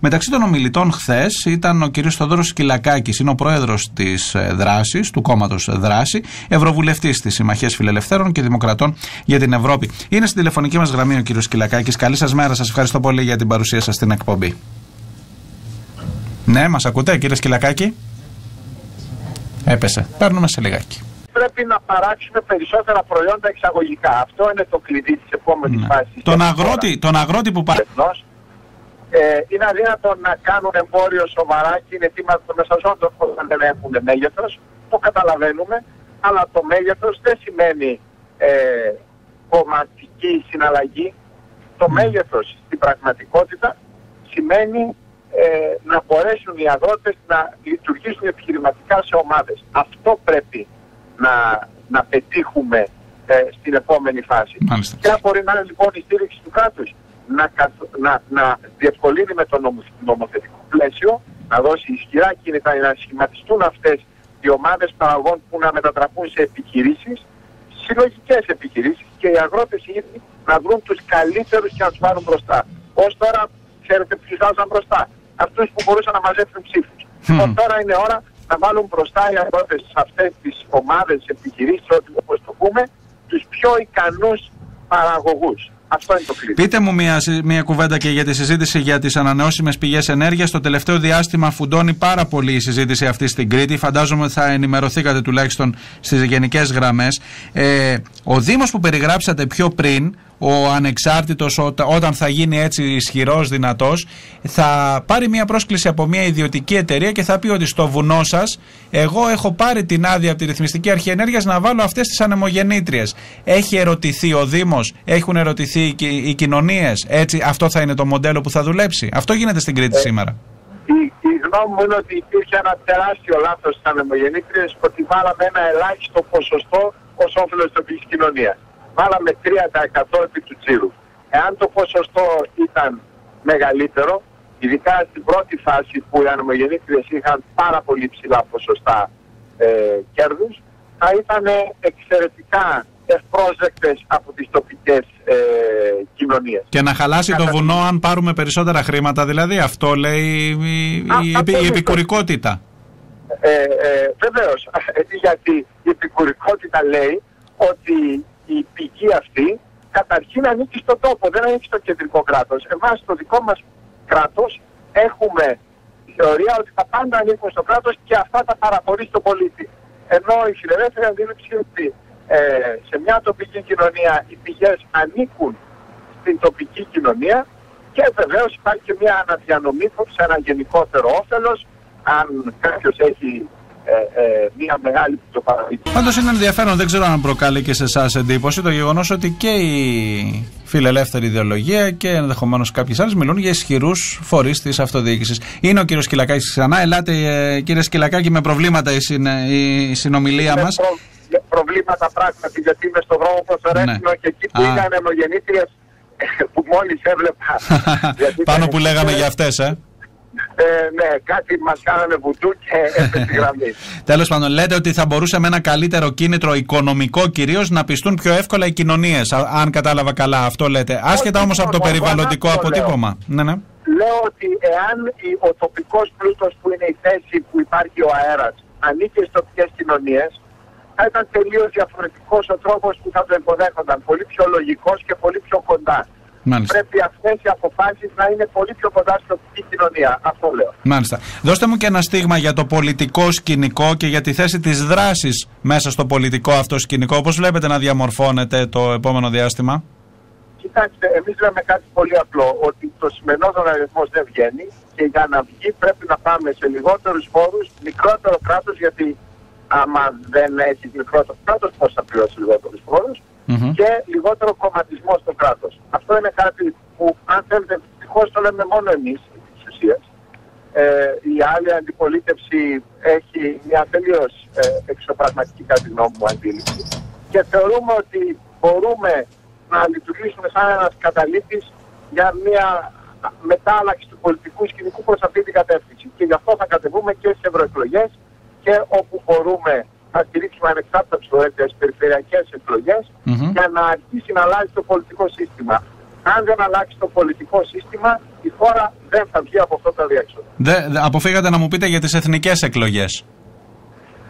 Μεταξύ των ομιλητών χθες ήταν ο κ. Θοδόρο Κυλακάκη, είναι ο πρόεδρος της Δράσης, του κόμματος Δράση, ευρωβουλευτής τη Συμμαχία Φιλελευθέρων και Δημοκρατών για την Ευρώπη. Είναι στην τηλεφωνική μας γραμμή ο κ. Κυλακάκη. Καλή σας μέρα, σας ευχαριστώ πολύ για την παρουσία σας στην εκπομπή. Ναι, μας ακούτε, κύριε Σκυλακάκη; Έπεσε. Παίρνουμε σε λιγάκι. Πρέπει να παράξουμε περισσότερα προϊόντα εξαγωγικά. Αυτό είναι το κλειδί της επόμενης ναι. φάσης. Τον αγρότη, τον αγρότη που πάει. Ε, είναι αδύνατο να κάνουν εμπόριο σοβαρά και είναι θύματα των μεσαζόντων όταν δεν έχουν μέγεθος. Το καταλαβαίνουμε. Αλλά το μέγεθος δεν σημαίνει ε, κομματική συναλλαγή. Το mm. μέγεθος στην πραγματικότητα σημαίνει ε, να μπορέσουν οι αγρότες να λειτουργήσουν επιχειρηματικά σε ομάδες. Αυτό πρέπει να, να πετύχουμε ε, στην επόμενη φάση. Μάλιστα. Ποια μπορεί να είναι λοιπόν η στήριξη του κράτους; Να, να, να διευκολύνει με το νομοθετικό πλαίσιο, να δώσει ισχυρά κίνητα να σχηματιστούν αυτές οι ομάδες παραγών που να μετατραπούν σε επιχειρήσεις, συλλογικές επιχειρήσεις και οι αγρότες ήδη να βρουν τους καλύτερους και να τους πάρουν μπροστά. Ως τώρα ξέρετε ποιους βάζαν μπροστά; Αυτούς που μπορούσαν να μαζέψουν ψήφους. Mm. Λοιπόν, τώρα είναι ώρα να βάλουν μπροστά οι αγρότες σε αυτές τις ομάδες επιχειρήσεις, ό,τι όπως το πούμε, τους πιο ικανούς παραγωγούς. Αυτό είναι το κλειδί. Πείτε μου μια, μια κουβέντα και για τη συζήτηση για τις ανανεώσιμες πηγές ενέργειας. Το τελευταίο διάστημα φουντώνει πάρα πολύ η συζήτηση αυτή στην Κρήτη. Φαντάζομαι ότι θα ενημερωθήκατε τουλάχιστον στις γενικές γραμμές. Ε, ο Δήμος που περιγράψατε πιο πριν, ο ανεξάρτητος όταν θα γίνει έτσι ισχυρός δυνατός θα πάρει μια πρόσκληση από μια ιδιωτική εταιρεία και θα πει ότι στο βουνό σας εγώ έχω πάρει την άδεια από τη Ρυθμιστική Αρχή Ενέργειας να βάλω αυτές τις ανεμογεννήτριες. Έχει ερωτηθεί ο Δήμος, έχουν ερωτηθεί οι κοινωνίες, έτσι αυτό θα είναι το μοντέλο που θα δουλέψει. Αυτό γίνεται στην Κρήτη ε, σήμερα. Η, η γνώμη μου είναι ότι υπήρχε ένα τεράστιο λάθος στις ανεμογεννήτριες ότι βάλαμε ένα ελάχιστο ποσοστό ως όφελος της κοινωνίας βάλαμε 3% επί του τζίρου. Εάν το ποσοστό ήταν μεγαλύτερο, ειδικά στην πρώτη φάση που οι ανομογεννήτριες είχαν πάρα πολύ ψηλά ποσοστά ε, κέρδους, θα ήταν εξαιρετικά ευπρόσδεκτες από τις τοπικές ε, κοινωνίες. Και να χαλάσει το βουνό αν πάρουμε περισσότερα χρήματα, δηλαδή αυτό λέει η, η, η επικουρικότητα. Ε, ε, βεβαίως, γιατί η επικουρικότητα λέει ότι η πηγή αυτή καταρχήν ανήκει στον τόπο, δεν ανήκει στο κεντρικό κράτος. Εμάς στο δικό μας κράτος έχουμε θεωρία ότι τα πάντα ανήκουν στο κράτος και αυτά τα παραχωρεί στον πολίτη. Ενώ η φιλελεύθερη αντίληψη είναι ότι ε, σε μια τοπική κοινωνία οι πηγές ανήκουν στην τοπική κοινωνία και βεβαίως υπάρχει και μια αναδιανομή σε ένα γενικότερο όφελος αν κάποιος έχει ε, ε, μια μεγάλη πτωπαραγωγή. Πάντως είναι ενδιαφέρον, δεν ξέρω αν προκαλεί και σε εσάς εντύπωση το γεγονός ότι και η φιλελεύθερη ιδεολογία και ενδεχομένως κάποιες άλλες μιλούν για ισχυρούς φορείς της αυτοδιοίκησης. Είναι ο κύριος Κυλακάκης ξανά. Ελάτε, ε, κύριε Σκυλακάκη, με προβλήματα η, συν, η συνομιλία μας. Προ, προβλήματα πράγματι, γιατί είμαι στον δρόμο προ το ναι. και εκεί που ήταν αιμογεννήτριες που μόλις έβλεπα. Πάνω που λέγαμε για αυτές, ε. Ε, ναι, κάτι μας κάνανε βουτού και έπεσε τη γραμμή. Τέλος πάντων, λέτε ότι θα μπορούσε με ένα καλύτερο κίνητρο οικονομικό κυρίως να πιστούν πιο εύκολα οι κοινωνίες. Αν κατάλαβα καλά, αυτό λέτε. Άσχετα όμως από το περιβαλλοντικό αποτύπωμα. Ναι, ναι. Λέω ότι εάν ο τοπικός πλούτος που είναι η θέση που υπάρχει ο αέρας ανήκει στις τοπικές κοινωνίες, θα ήταν τελείως διαφορετικός ο τρόπος που θα το υποδέχονταν. Πολύ πιο λογικός και πολύ πιο κοντά. Μάλιστα. Πρέπει αυτές οι αποφάσεις να είναι πολύ πιο κοντά στην τοπική κοινωνία. Αυτό λέω. Μάλιστα. Δώστε μου και ένα στίγμα για το πολιτικό σκηνικό και για τη θέση της δράσης μέσα στο πολιτικό αυτό σκηνικό. Πώς βλέπετε να διαμορφώνεται το επόμενο διάστημα; Κοιτάξτε, εμείς λέμε κάτι πολύ απλό. Ότι το σημερινός αριθμό δεν βγαίνει και για να βγει πρέπει να πάμε σε λιγότερους φόρου, μικρότερο κράτος, γιατί άμα δεν έχει μικρότερο κράτος, πώς θα πληρώσει λιγότερους φόρου mm-hmm. και λιγότερο κομματισμό στο κράτος. Αυτό είναι κάτι που, αν θέλετε, δυστυχώ το λέμε μόνο εμείς τη ουσία. Ε, η άλλη αντιπολίτευση έχει μια τελείως ε, εξωπραγματική, κατά τη γνώμη μου, αντίληψη. Και θεωρούμε ότι μπορούμε να λειτουργήσουμε σαν ένας καταλήτης για μια μετάλλαξη του πολιτικού σκηνικού προς αυτή την κατεύθυνση. Και γι' αυτό θα κατεβούμε και στι ευρωεκλογές και όπου μπορούμε να στηρίξουμε ανεξάρτητα ψηφοέτρια στις περιφερειακές εκλογές mm-hmm. για να αρχίσει να αλλάζει το πολιτικό σύστημα. Αν δεν αλλάξει το πολιτικό σύστημα, η χώρα δεν θα βγει από αυτό το διέξοδο. Δε, αποφύγατε να μου πείτε για τις εθνικές εκλογές.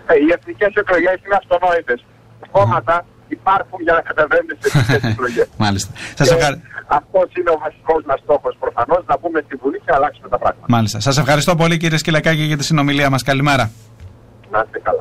Ε, οι εθνικές εκλογές είναι αυτονόητες. Κόμματα υπάρχουν για να κατεβαίνουν σε εθνικέ εκλογές. Μάλιστα. Σας ευχα... Αυτός είναι ο βασικός μας στόχος προφανώς, να μπούμε στη Βουλή και να αλλάξουμε τα πράγματα. Μάλιστα. Σας ευχαριστώ πολύ κύριε Σκυλακάκη για τη συνομιλία μας. Καλημέρα. Να είστε καλά.